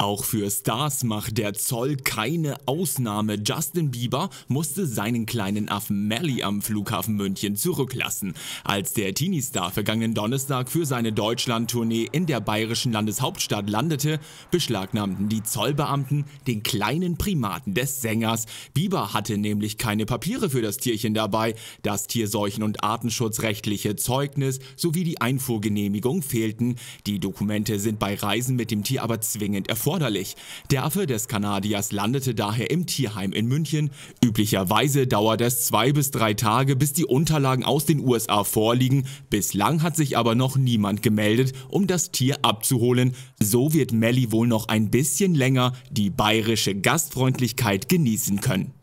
Auch für Stars macht der Zoll keine Ausnahme. Justin Bieber musste seinen kleinen Affen Melly am Flughafen München zurücklassen. Als der Teenie-Star vergangenen Donnerstag für seine Deutschland-Tournee in der bayerischen Landeshauptstadt landete, beschlagnahmten die Zollbeamten den kleinen Primaten des Sängers. Bieber hatte nämlich keine Papiere für das Tierchen dabei. Das Tierseuchen- und Artenschutzrechtliche Zeugnis sowie die Einfuhrgenehmigung fehlten. Die Dokumente sind bei Reisen mit dem Tier aber zwingend erforderlich erforderlich. Der Affe des Kanadiers landete daher im Tierheim in München. Üblicherweise dauert es zwei bis drei Tage, bis die Unterlagen aus den USA vorliegen. Bislang hat sich aber noch niemand gemeldet, um das Tier abzuholen. So wird Melly wohl noch ein bisschen länger die bayerische Gastfreundlichkeit genießen können.